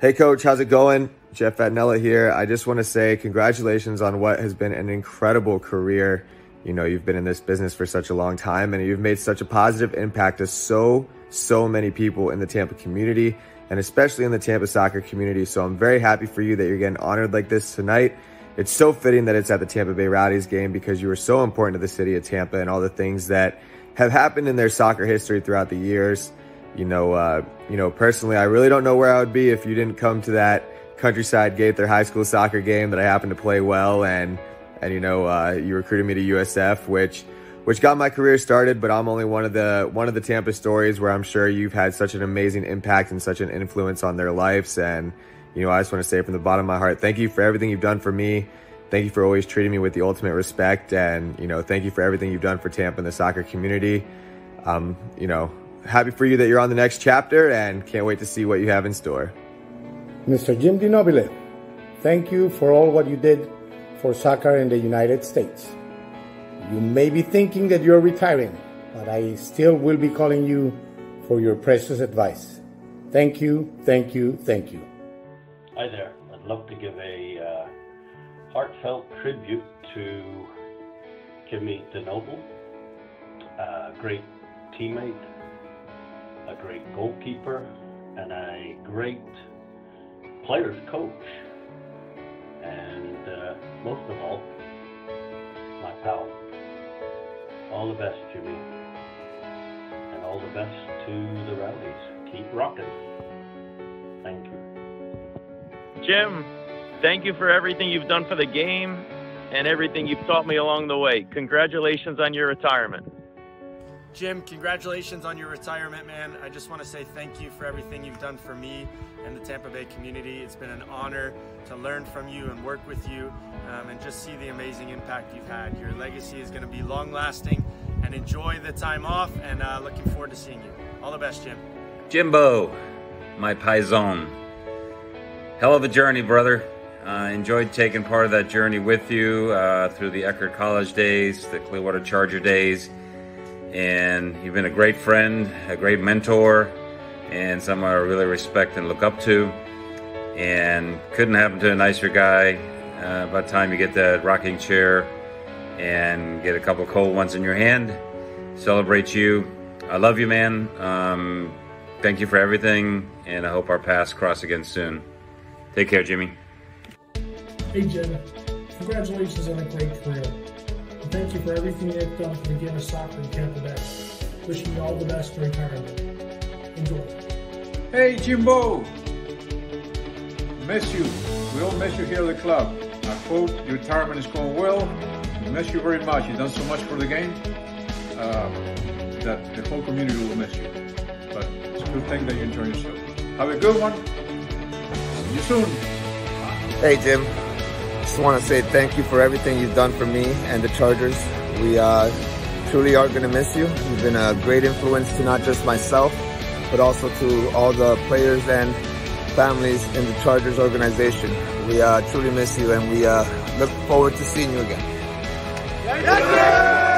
Hey, coach, how's it going? Jeff Fatnella here. I just want to say congratulations on what has been an incredible career. You know, you've been in this business for such a long time and you've made such a positive impact to so, so many people in the Tampa community and especially in the Tampa soccer community. So I'm very happy for you that you're getting honored like this tonight. It's so fitting that it's at the Tampa Bay Rowdies game because you were so important to the city of Tampa and all the things that have happened in their soccer history throughout the years. You know, uh, you know, personally, I really don't know where I would be if you didn't come to that Countryside Gaither high school soccer game that I happened to play well and and you know uh, you recruited me to USF, which which got my career started. But I'm only one of the one of the Tampa stories where I'm sure you've had such an amazing impact and such an influence on their lives. And you know, I just want to say from the bottom of my heart, thank you for everything you've done for me. Thank you for always treating me with the ultimate respect, and you know, thank you for everything you've done for Tampa and the soccer community. Um, you know, happy for you that you're on the next chapter, and can't wait to see what you have in store. Mr. Jim DiNobile, thank you for all what you did for soccer in the United States. You may be thinking that you're retiring, but I still will be calling you for your precious advice. Thank you, thank you, thank you. Hi there. I'd love to give a uh, heartfelt tribute to Jimmy DiNobile, a great teammate, a great goalkeeper, and a great player's coach, and uh, most of all, my pal. All the best, Jimmy, and all the best to the Rowdies. Keep rocking. Thank you. Jim, thank you for everything you've done for the game and everything you've taught me along the way. Congratulations on your retirement. Jim, congratulations on your retirement, man. I just want to say thank you for everything you've done for me and the Tampa Bay community. It's been an honor to learn from you and work with you um, and just see the amazing impact you've had. Your legacy is going to be long lasting and enjoy the time off and uh, looking forward to seeing you. All the best, Jim. Jimbo, my paisan. Hell of a journey, brother. I uh, enjoyed taking part of that journey with you uh, through the Eckerd College days, the Clearwater Charger days and you've been a great friend, a great mentor, and someone I really respect and look up to. And couldn't happen to a nicer guy. Uh, by the time you get that rocking chair and get a couple cold ones in your hand, celebrate you. I love you, man. Um, thank you for everything, and I hope our paths cross again soon. Take care, Jimmy. Hey, Jim. Congratulations on a great career thank you for everything you've done for the game of soccer in Tampa Bay. Wishing you all the best in retirement. Enjoy. Hey, Jimbo! Miss you. We all miss you here at the club. I hope your retirement is going well. We miss you very much. You've done so much for the game uh, that the whole community will miss you. But it's a good thing that you enjoy yourself. Have a good one. See you soon. Hey, Jim just want to say thank you for everything you've done for me and the Chargers. We uh, truly are going to miss you. You've been a great influence to not just myself, but also to all the players and families in the Chargers organization. We uh, truly miss you and we uh, look forward to seeing you again.